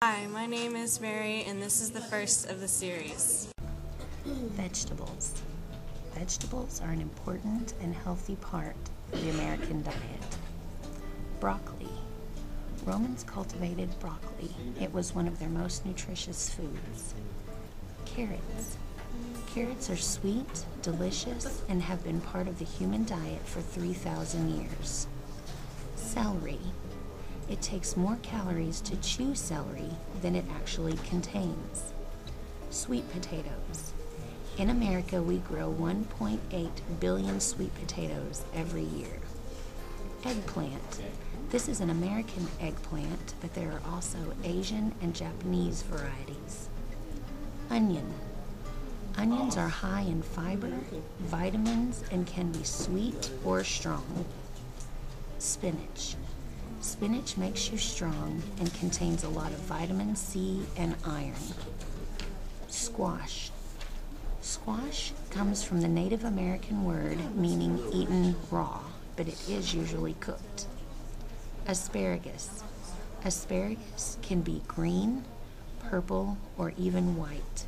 Hi, my name is Mary, and this is the first of the series. Vegetables. Vegetables are an important and healthy part of the American diet. Broccoli. Romans cultivated broccoli. It was one of their most nutritious foods. Carrots. Carrots are sweet, delicious, and have been part of the human diet for 3,000 years. Celery. It takes more calories to chew celery than it actually contains. Sweet potatoes. In America, we grow 1.8 billion sweet potatoes every year. Eggplant. This is an American eggplant, but there are also Asian and Japanese varieties. Onion. Onions are high in fiber, vitamins, and can be sweet or strong. Spinach. Spinach makes you strong and contains a lot of vitamin C and iron. Squash. Squash comes from the Native American word meaning eaten raw, but it is usually cooked. Asparagus. Asparagus can be green, purple, or even white.